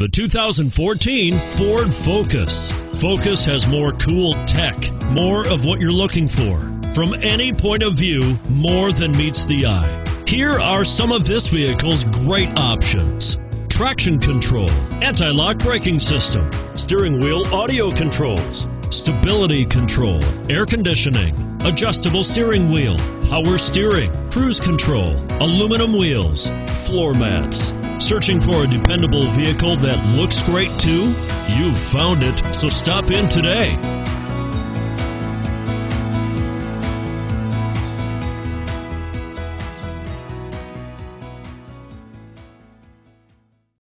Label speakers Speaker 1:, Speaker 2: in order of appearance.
Speaker 1: The 2014 Ford Focus. Focus has more cool tech, more of what you're looking for. From any point of view, more than meets the eye. Here are some of this vehicle's great options traction control, anti lock braking system, steering wheel audio controls, stability control, air conditioning, adjustable steering wheel, power steering, cruise control, aluminum wheels, floor mats. Searching for a dependable vehicle that looks great too? You've found it, so stop in today.